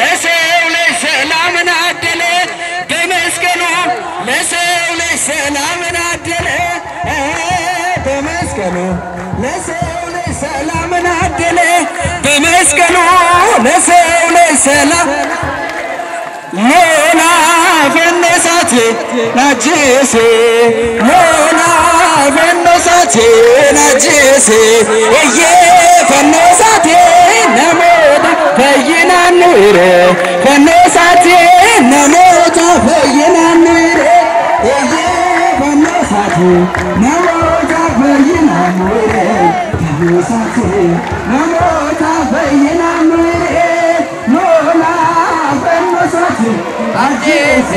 ለሰው ልጅ ሰላምን አደለ? በመስቀሉ ለሰው ልጅ ሰላምን አደለ? በመስቀሉ ለሰው ልጅ ሰላምን አደለ? በመስቀሉ ለሰው ልጅ ሰላም ሎላ ፈነሳቴ ናጅሴ ሎላ ፈነሳቴ ናጅሴ እየ ነሞታ ፈይናኑረ ፈነሳቴ ነሞታ ፈይናኑረ እየ ፈነሳቴ ነሞታ ፈይናኑረ ፈነሳቴ ነሞታ ፈይናኑረ ሎላ ፈነሳቴ አጄሴ